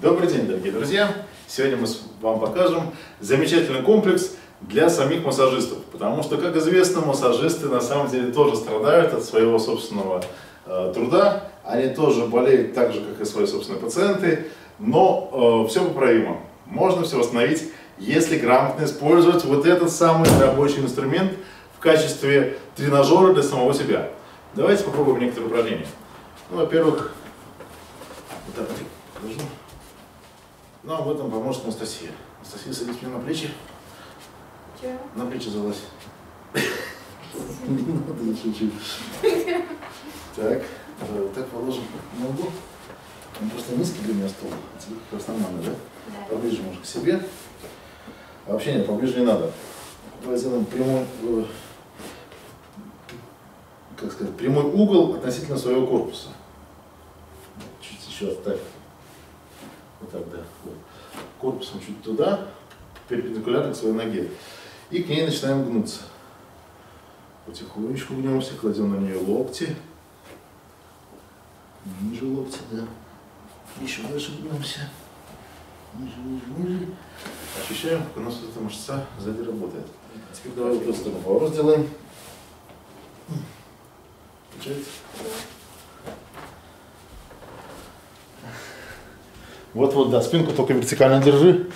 Добрый день, дорогие друзья! Сегодня мы вам покажем замечательный комплекс для самих массажистов. Потому что, как известно, массажисты на самом деле тоже страдают от своего собственного э, труда. Они тоже болеют так же, как и свои собственные пациенты. Но э, все поправимо. Можно все восстановить, если грамотно использовать вот этот самый рабочий инструмент в качестве тренажера для самого себя. Давайте попробуем некоторые упражнения. Ну, во-первых, вот так вот покажу. Ну, об этом поможет Анастасия. Анастасия, садись мне на плечи. Че? На плечи залазь. Не надо, я шучу. Так, э, так положим ногу. Он просто низкий для меня стол. А как раз нормально, да? Да. Поближе, может, к себе. А вообще нет, поближе не надо. Давай сделаем прямой, э, как сказать, прямой угол относительно своего корпуса. Чуть еще оставь. Вот так, да. Корпусом чуть туда, перпендикулярно к своей ноге. И к ней начинаем гнуться. Потихонечку гнемся, кладем на нее локти. Ниже локти, да. Еще дальше гнемся. Ниже, ниже, ниже. Ощущаем, как у нас эта мышца сзади работает. Теперь давай вот эту сторону поворот сделаем. Получается? Вот-вот, да, спинку только вертикально держи.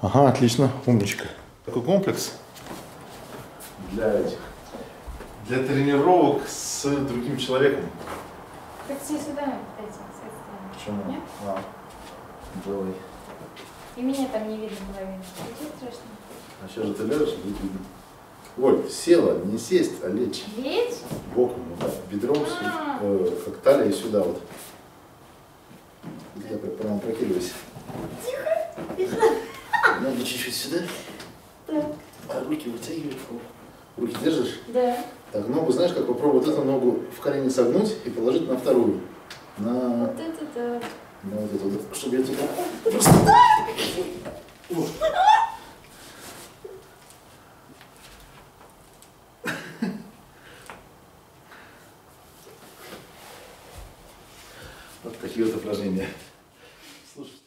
Ага, отлично, умничка. Такой комплекс для этих, для тренировок с другим человеком. Так все сюда, эти, с этой стороны. Почему? Нет? А, давай. И меня там не видно половину. Ничего страшного. А сейчас же ты ляжешь, будет видно. Оль, села, не сесть, а лечь. Лечь? Боком, вот так, бедром, сю- А. э, как талия сюда вот. Я прям прямо прокидывайся. Ноги чуть-чуть сюда, Так. а руки вытягивай. Руки держишь? Да. Так, ногу, знаешь, как попробуй вот эту ногу в колени согнуть и положить на вторую. На, Вот это да. на вот эту, вот, чтобы я туда... Вот такие вот упражнения. os